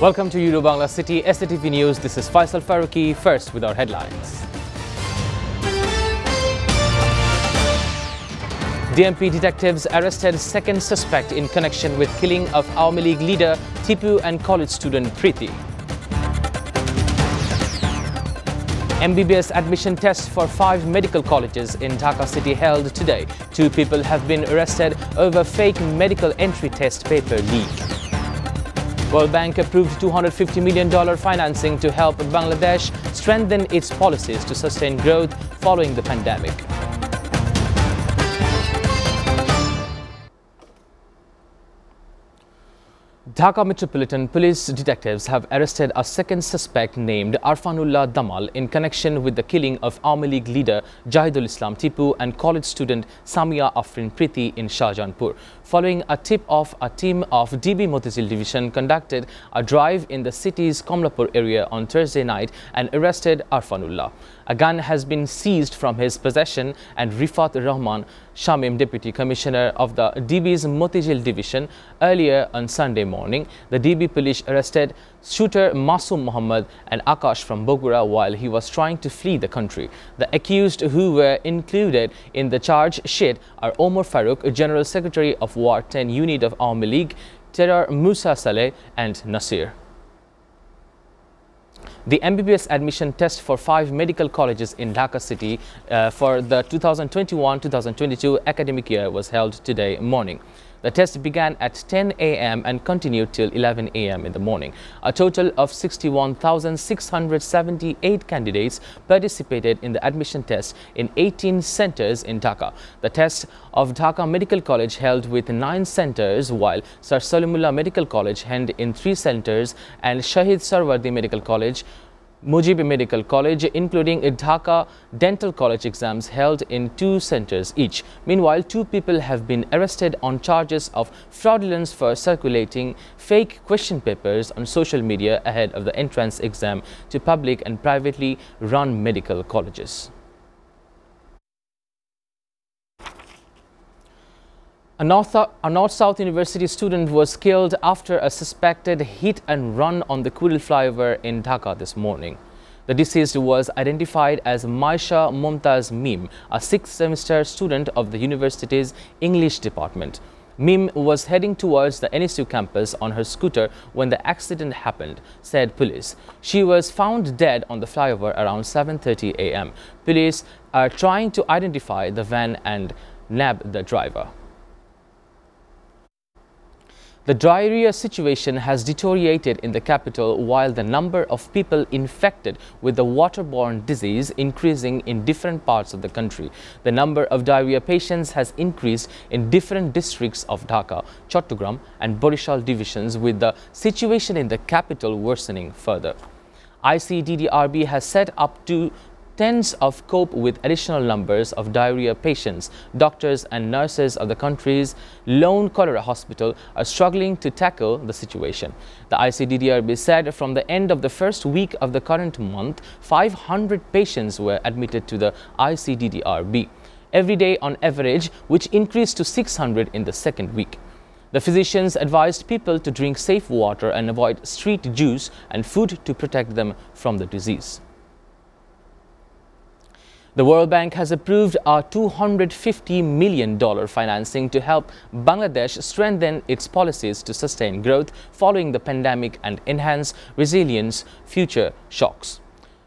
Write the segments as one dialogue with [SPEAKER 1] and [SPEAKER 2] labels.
[SPEAKER 1] Welcome to Eurobangla City SATV News. This is Faisal Faruqi. First with our headlines. DMP detectives arrested second suspect in connection with killing of Awami League leader Tipu and college student Preeti. MBBS admission test for five medical colleges in Dhaka city held today. Two people have been arrested over fake medical entry test paper leak. World Bank approved $250 million financing to help Bangladesh strengthen its policies to sustain growth following the pandemic. Dhaka Metropolitan Police detectives have arrested a second suspect named Arfanullah Damal in connection with the killing of Awami League leader Jahidul Islam Tipu and college student Samia Afrin Preeti in Shahjahanpur. Following a tip-off, a team of DB Motijheel Division conducted a drive in the city's Kamalapur area on Thursday night and arrested Arfanullah. A gun has been seized from his possession and Rifat Rahman, Shamim, Deputy Commissioner of the DB's Motijheel Division, earlier on Sunday morning, the DB police arrested shooter Masum Muhammad and Akash from Bogura while he was trying to flee the country. The accused who were included in the charge sheet are Omar Farouk, General Secretary of War 10 Unit of Awami League, Terrar Musa Saleh and Nasir. The MBBS admission test for five medical colleges in Dhaka city uh, for the 2021-2022 academic year was held today morning. The test began at 10 a.m. and continued till 11 a.m. in the morning. A total of 61,678 candidates participated in the admission test in 18 centers in Dhaka. The test of Dhaka Medical College held with nine centers, while Sir Salimullah Medical College held in three centers and Shaheed Suhrawardy Medical College Mujib Medical College, including Dhaka Dental College exams held in two centers each. Meanwhile, two people have been arrested on charges of fraudulence for circulating fake question papers on social media ahead of the entrance exam to public and privately run medical colleges. A North University student was killed after a suspected hit and run on the Kuril flyover in Dhaka this morning. The deceased was identified as Maisha Mumtaz Mim, a sixth semester student of the university's English department. Mim was heading towards the NSU campus on her scooter when the accident happened, said police. She was found dead on the flyover around 7.30 a.m. Police are trying to identify the van and nab the driver. The diarrhea situation has deteriorated in the capital while the number of people infected with the waterborne disease increasing in different parts of the country. The number of diarrhea patients has increased in different districts of Dhaka, Chattogram and Barishal divisions with the situation in the capital worsening further. ICDDRB has set up to tens of cope with additional numbers of diarrhea patients. Doctors and nurses of the country's lone cholera hospital are struggling to tackle the situation. The ICDDRB said from the end of the first week of the current month, 500 patients were admitted to the ICDDRB every day on average, which increased to 600 in the second week. The physicians advised people to drink safe water and avoid street juice and food to protect them from the disease. The World Bank has approved a $250 million financing to help Bangladesh strengthen its policies to sustain growth following the pandemic and enhance resilience future shocks.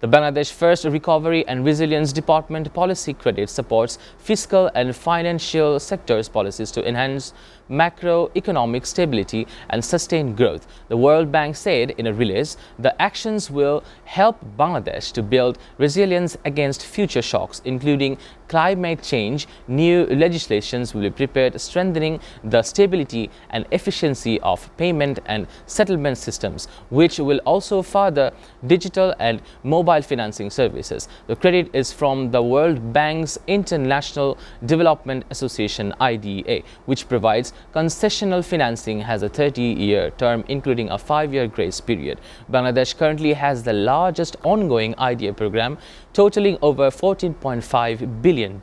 [SPEAKER 1] The Bangladesh First Recovery and Resilience Department policy credit supports fiscal and financial sectors policies to enhance macroeconomic stability and sustain growth. The World Bank said in a release, the actions will help Bangladesh to build resilience against future shocks, including climate change. New legislations will be prepared, strengthening the stability and efficiency of payment and settlement systems, which will also further digital and mobile financing services. The credit is from the World Bank's International Development Association, IDA, which provides concessional financing has a 30-year term, including a five-year grace period. Bangladesh currently has the largest ongoing IDA program, totaling over $14.5 billion.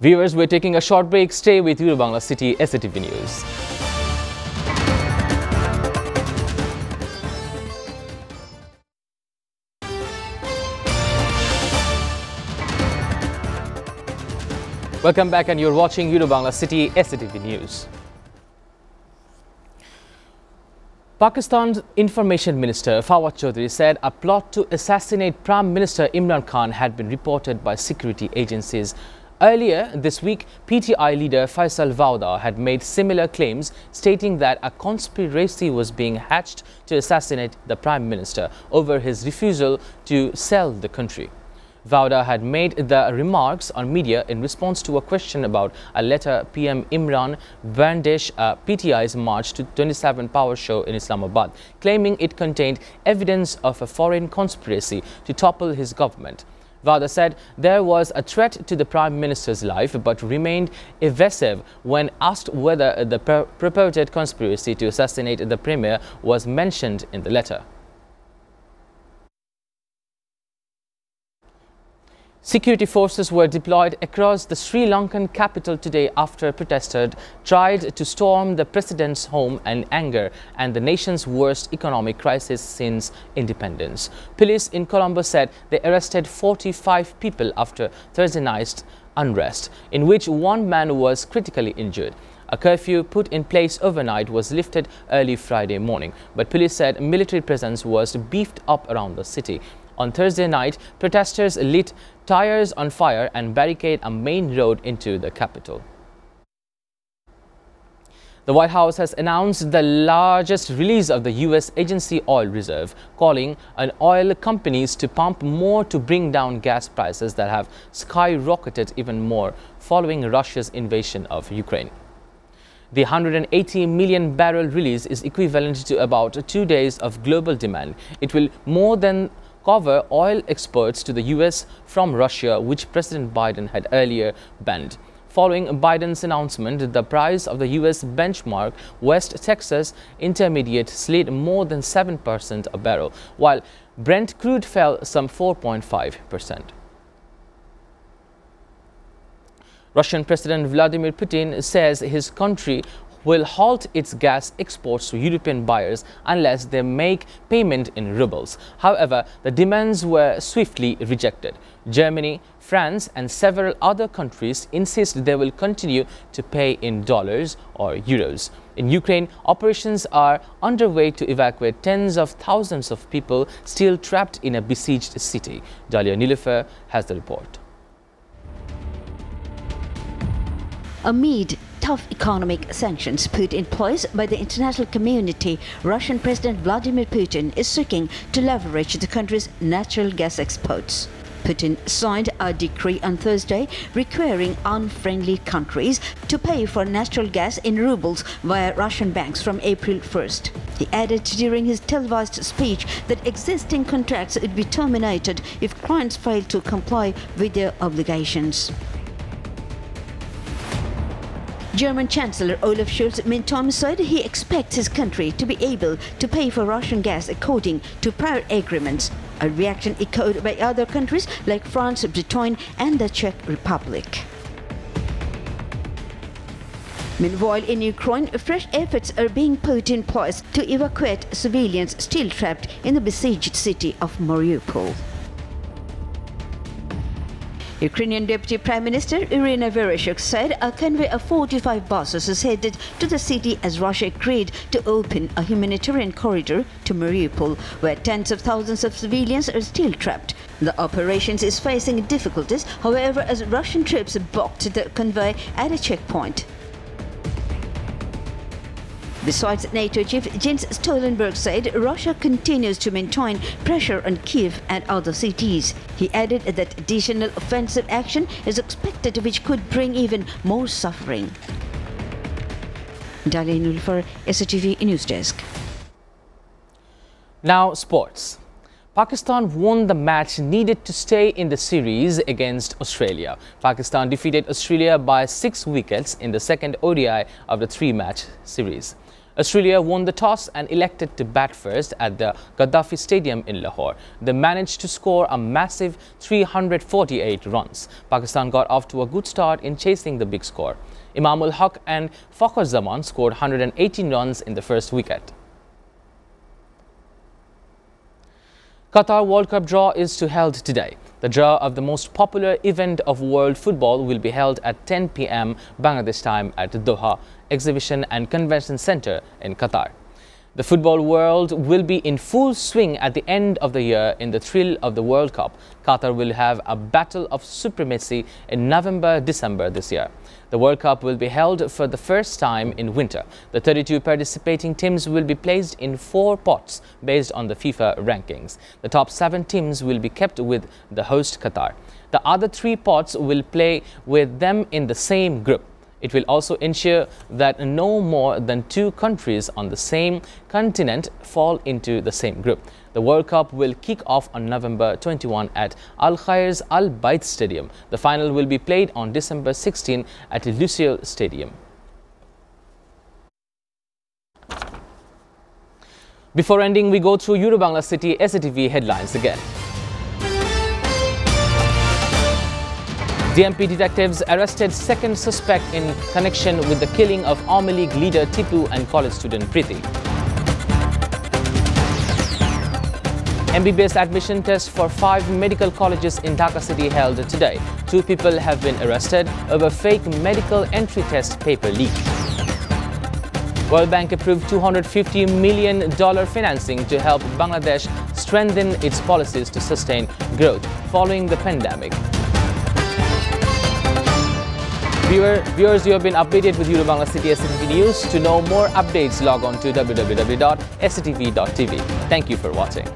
[SPEAKER 1] Viewers, we're taking a short break. Stay with Eurobangla City SATV News. Welcome back and you're watching Eurobangla City SATV News. Pakistan's Information Minister Fawad Chaudhry said a plot to assassinate Prime Minister Imran Khan had been reported by security agencies. Earlier this week, PTI leader Faisal Vawda had made similar claims, stating that a conspiracy was being hatched to assassinate the Prime Minister over his refusal to sell the country. Vawda had made the remarks on media in response to a question about a letter PM Imran brandished uh, PTI's March to 27 power show in Islamabad, claiming it contained evidence of a foreign conspiracy to topple his government. Vawda said there was a threat to the Prime Minister's life but remained evasive when asked whether the purported conspiracy to assassinate the Premier was mentioned in the letter. Security forces were deployed across the Sri Lankan capital today after protesters tried to storm the president's home in anger and the nation's worst economic crisis since independence. Police in Colombo said they arrested 45 people after Thursday night's unrest, in which one man was critically injured. A curfew put in place overnight was lifted early Friday morning, but police said military presence was beefed up around the city. On Thursday night, protesters lit tires on fire and barricade a main road into the capital. The White House has announced the largest release of the U.S. agency oil reserve, calling on oil companies to pump more to bring down gas prices that have skyrocketed even more following Russia's invasion of Ukraine. The 180 million barrel release is equivalent to about two days of global demand. It will more than cover oil exports to the U.S. from Russia, which President Biden had earlier banned. Following Biden's announcement, the price of the U.S. benchmark West Texas Intermediate slid more than 7% a barrel, while Brent crude fell some 4.5%. Russian President Vladimir Putin says his country will halt its gas exports to European buyers unless they make payment in rubles. However, the demands were swiftly rejected. Germany, France and several other countries insist they will continue to pay in dollars or euros. In Ukraine, operations are underway to evacuate tens of thousands of people still trapped in a besieged city. Dalia Nilofer has the report.
[SPEAKER 2] Amid tough economic sanctions put in place by the international community, Russian President Vladimir Putin is seeking to leverage the country's natural gas exports. Putin signed a decree on Thursday requiring unfriendly countries to pay for natural gas in rubles via Russian banks from April 1st. He added during his televised speech that existing contracts would be terminated if clients fail to comply with their obligations. German Chancellor Olaf Scholz meantime said he expects his country to be able to pay for Russian gas according to prior agreements, a reaction echoed by other countries like France, Britain and the Czech Republic. Meanwhile, in Ukraine, fresh efforts are being put in place to evacuate civilians still trapped in the besieged city of Mariupol. Ukrainian Deputy Prime Minister Irina Vereshchuk said a convoy of 45 buses is headed to the city as Russia agreed to open a humanitarian corridor to Mariupol, where tens of thousands of civilians are still trapped. The operation is facing difficulties, however, as Russian troops blocked the convoy at a checkpoint. Besides, NATO chief Jens Stoltenberg said Russia continues to maintain pressure on Kiev and other cities. He added that additional offensive action is expected which could bring even more suffering. Dalia Nilofer, SATV News Desk.
[SPEAKER 1] Now, sports. Pakistan won the match needed to stay in the series against Australia. Pakistan defeated Australia by six wickets in the second ODI of the three-match series. Australia won the toss and elected to bat first at the Gaddafi Stadium in Lahore. They managed to score a massive 348 runs. Pakistan got off to a good start in chasing the big score. Imam ul Haq and Fakhar Zaman scored 118 runs in the first wicket. Qatar World Cup draw is to held today. The draw of the most popular event of world football will be held at 10 p.m. Bangladesh time at Doha Exhibition and Convention Center in Qatar. The football world will be in full swing at the end of the year in the thrill of the World Cup. Qatar will have a battle of supremacy in November, December this year. The World Cup will be held for the first time in winter. The 32 participating teams will be placed in four pots based on the FIFA rankings. The top seven teams will be kept with the host Qatar. The other three pots will play with them in the same group. It will also ensure that no more than two countries on the same continent fall into the same group. The World Cup will kick off on November 21 at Al Khor's Al Bayt Stadium. The final will be played on December 16 at Lusail Stadium. Before ending, we go through Eurobangla City SATV headlines again. DMP detectives arrested second suspect in connection with the killing of Awami League leader Tipu and college student Priti. MBBS admission test for five medical colleges in Dhaka city held today. Two people have been arrested over fake medical entry test paper leak. World Bank approved $250 million financing to help Bangladesh strengthen its policies to sustain growth following the pandemic. Viewer, viewers, you have been updated with Eurobangla City SATV News. To know more updates, log on to www.satv.tv. Thank you for watching.